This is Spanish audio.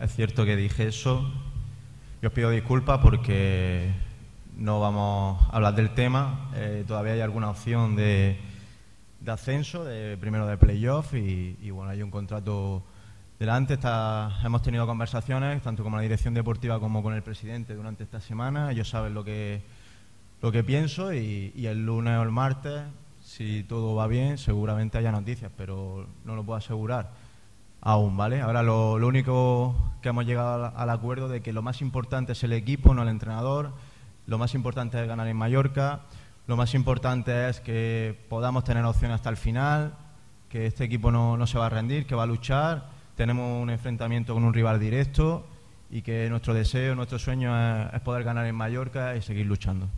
es cierto que dije eso. Yo os pido disculpas porque no vamos a hablar del tema. Eh, todavía hay alguna opción de, de ascenso, de primero de playoff y, bueno, hay un contrato delante. Hemos tenido conversaciones tanto con la dirección deportiva como con el presidente durante esta semana. Ellos saben lo que, lo que pienso y el lunes o el martes, si todo va bien, seguramente haya noticias, pero no lo puedo asegurar aún, ¿vale? Ahora lo, único que hemos llegado al, acuerdo de que lo más importante es el equipo, no el entrenador lo más importante es ganar en Mallorca, lo más importante es que podamos tener opciones hasta el final, que este equipo no, no se va a rendir, que va a luchar, tenemos un enfrentamiento con un rival directo y que nuestro deseo, nuestro sueño es poder ganar en Mallorca y seguir luchando.